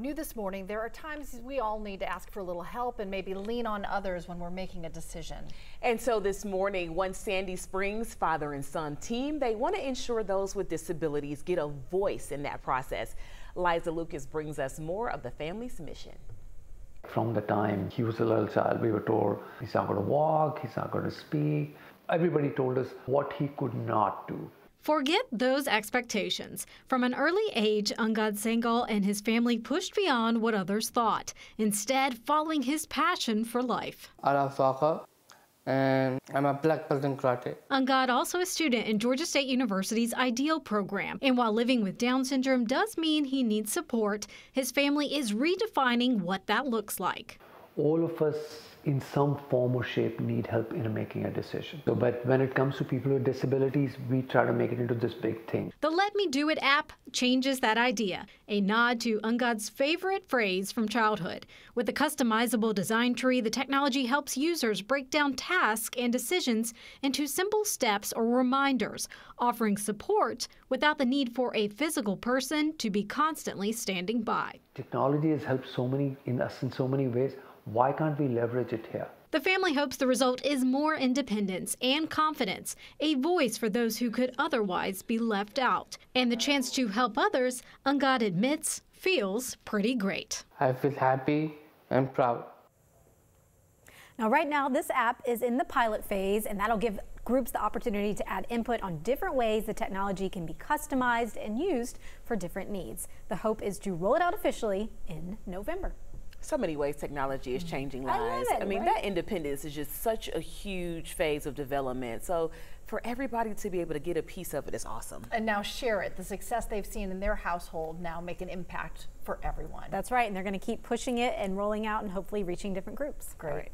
new this morning, there are times we all need to ask for a little help and maybe lean on others when we're making a decision. And so this morning, one Sandy Springs father and son team, they want to ensure those with disabilities get a voice in that process. Liza Lucas brings us more of the family's mission. From the time he was a little child, we were told he's not going to walk, he's not going to speak. Everybody told us what he could not do. Forget those expectations. From an early age, Angad Sengal and his family pushed beyond what others thought, instead, following his passion for life. I love soccer and I'm a black belt in karate. Angad also a student in Georgia State University's IDEAL program. And while living with Down syndrome does mean he needs support, his family is redefining what that looks like. All of us in some form or shape need help in making a decision. So, but when it comes to people with disabilities, we try to make it into this big thing. The Let Me Do It app changes that idea, a nod to Angad's favorite phrase from childhood. With a customizable design tree, the technology helps users break down tasks and decisions into simple steps or reminders, offering support without the need for a physical person to be constantly standing by. Technology has helped so many in us in so many ways. Why can't we leverage it here? The family hopes the result is more independence and confidence, a voice for those who could otherwise be left out, and the chance to help others, Angad admits, feels pretty great. I feel happy and proud. Now, right now, this app is in the pilot phase, and that'll give groups the opportunity to add input on different ways the technology can be customized and used for different needs. The hope is to roll it out officially in November so many ways technology is mm. changing lives. I, it, I mean, right? that independence is just such a huge phase of development. So for everybody to be able to get a piece of it is awesome. And now share it. The success they've seen in their household now make an impact for everyone. That's right. And they're going to keep pushing it and rolling out and hopefully reaching different groups. Great.